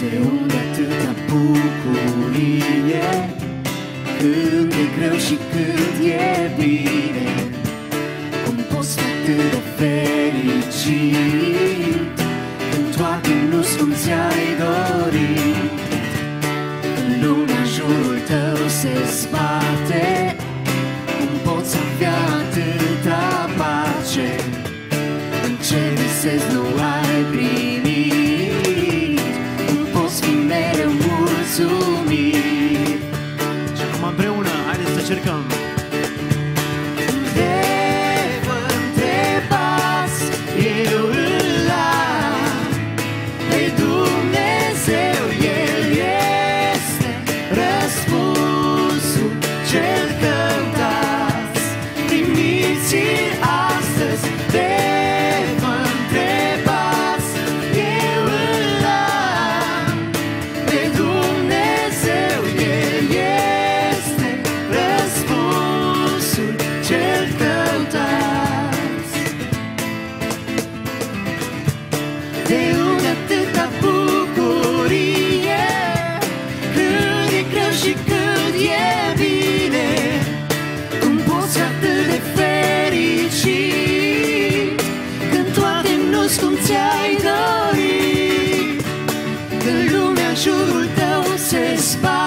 De unde atâta bucurie. Când e greu și când e bine Cum poți fi atât de fericit? Când toate nu sunt cum ți-ai dorit Când lumea în jurul tău se spate Cum poți avea atâta pace? În ce visezi nu ai primit mulțumit Și acum împreună, haideți să cercăm. Toate nu-s cum ți-ai dorit Când lumea în jurul tău se spate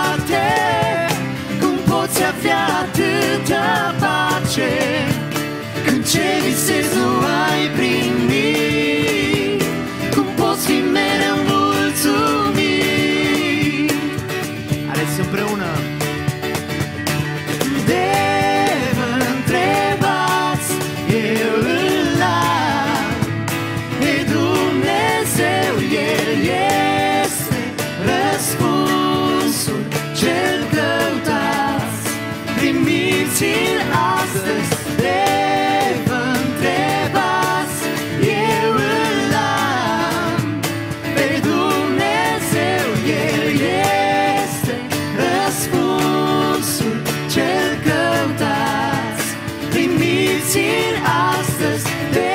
Primiți-l astăzi, de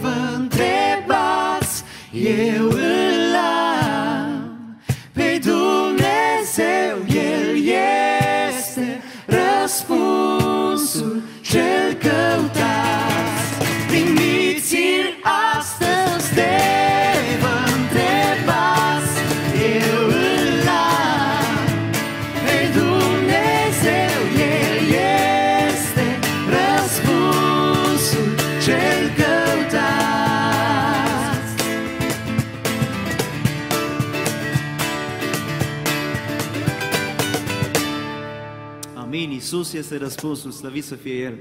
vă întrebați, eu Amin. Iisus este răspunsul, slăvit să fie El.